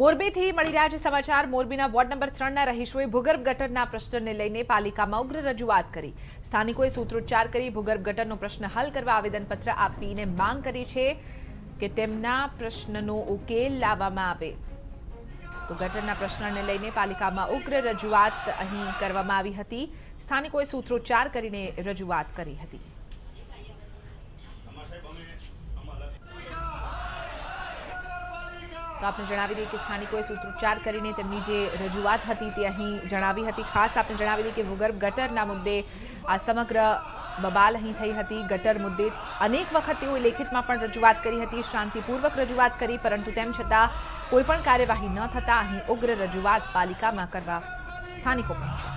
મોરબીથી મળી રહ્યા છે સમાચાર. મોરબીના વોર્ડ નંબર ત્રણના રહીશોએ ભૂગર્ભ ગટરના પ્રશ્નને લઈને પાલિકામાં ઉગ્ર રજૂઆત કરી. સ્થાનિકોએ સૂત્રોચ્ચાર કરી ભૂગર્ભ ગટરનો પ્રશ્ન હલ કરવા આવેદનપત્ર આપીને માંગ કરી છે કે તેમના પ્રશ્નનો ઉકેલ લાવવામાં આવે. તો ગટરના પ્રશ્નને લઈને પાલિકામાં ઉગ્ર રજૂઆત અહીં કરવામાં આવી હતી. સ્થાનિકોએ સૂત્રોચ્ચાર કરીને રજૂઆત કરી હતી. તો આપણે જણાવી દઈએ કે સ્થાનિકોએ સૂત્રોચ્ચાર કરીને તેમની જે રજૂઆત હતી તે અહીં જણાવી હતી. ખાસ આપણે જણાવી દઈએ કે ભૂગર્ભ ગટરના મુદ્દે આ સમગ્ર બબાલ અહીં થઈ હતી. ગટર મુદ્દે અનેક વખત તેઓએ લેખિતમાં પણ રજૂઆત કરી હતી, શાંતિપૂર્વક રજૂઆત કરી, પરંતુ તેમ છતાં કોઈપણ કાર્યવાહી ન થતાં અહીં ઉગ્ર રજૂઆત પાલિકામાં કરવા સ્થાનિકો પહોંચ્યા.